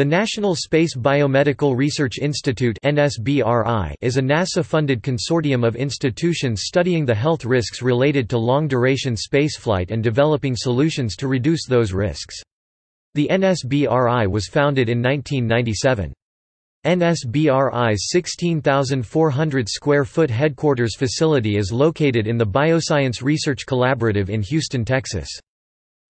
The National Space Biomedical Research Institute is a NASA-funded consortium of institutions studying the health risks related to long-duration spaceflight and developing solutions to reduce those risks. The NSBRI was founded in 1997. NSBRI's 16,400 square foot headquarters facility is located in the Bioscience Research Collaborative in Houston, Texas.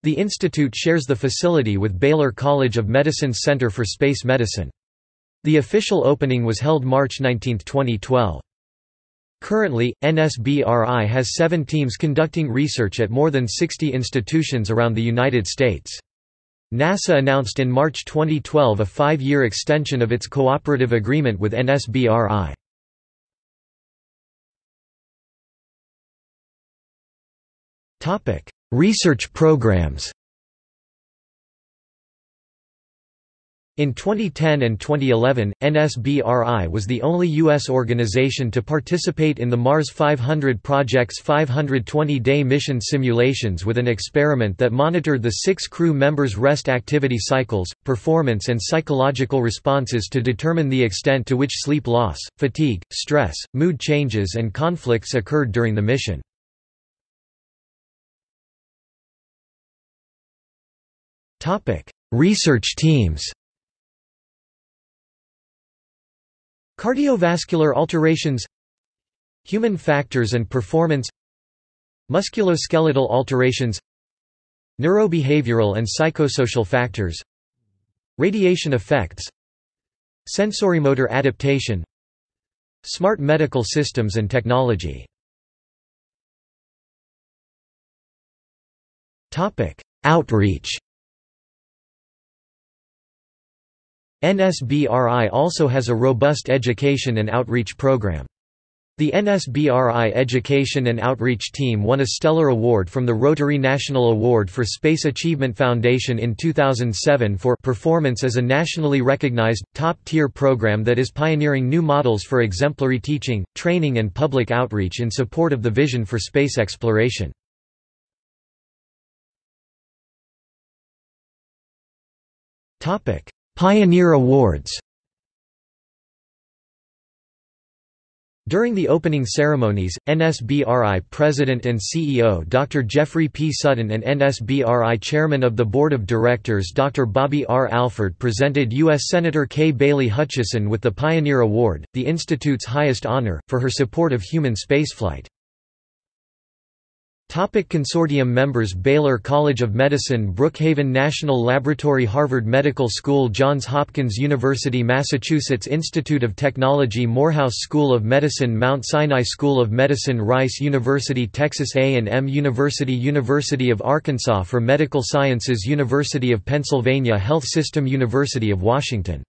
The institute shares the facility with Baylor College of Medicine's Center for Space Medicine. The official opening was held March 19, 2012. Currently, NSBRI has seven teams conducting research at more than 60 institutions around the United States. NASA announced in March 2012 a five-year extension of its cooperative agreement with NSBRI. Research programs In 2010 and 2011, NSBRI was the only U.S. organization to participate in the Mars 500 project's 520-day mission simulations with an experiment that monitored the six crew members' rest activity cycles, performance and psychological responses to determine the extent to which sleep loss, fatigue, stress, mood changes and conflicts occurred during the mission. Research teams Cardiovascular alterations Human factors and performance Musculoskeletal alterations Neurobehavioral and psychosocial factors Radiation effects Sensorimotor adaptation Smart medical systems and technology Outreach NSBRI also has a robust education and outreach program. The NSBRI Education and Outreach Team won a Stellar Award from the Rotary National Award for Space Achievement Foundation in 2007 for performance as a nationally recognized, top-tier program that is pioneering new models for exemplary teaching, training and public outreach in support of the vision for space exploration. Pioneer Awards During the opening ceremonies, NSBRI President and CEO Dr. Jeffrey P. Sutton and NSBRI Chairman of the Board of Directors Dr. Bobby R. Alford presented U.S. Senator Kay Bailey Hutchison with the Pioneer Award, the Institute's highest honor, for her support of human spaceflight. Topic consortium members Baylor College of Medicine Brookhaven National Laboratory Harvard Medical School Johns Hopkins University Massachusetts Institute of Technology Morehouse School of Medicine Mount Sinai School of Medicine Rice University Texas A&M University University of Arkansas for Medical Sciences University of Pennsylvania Health System University of Washington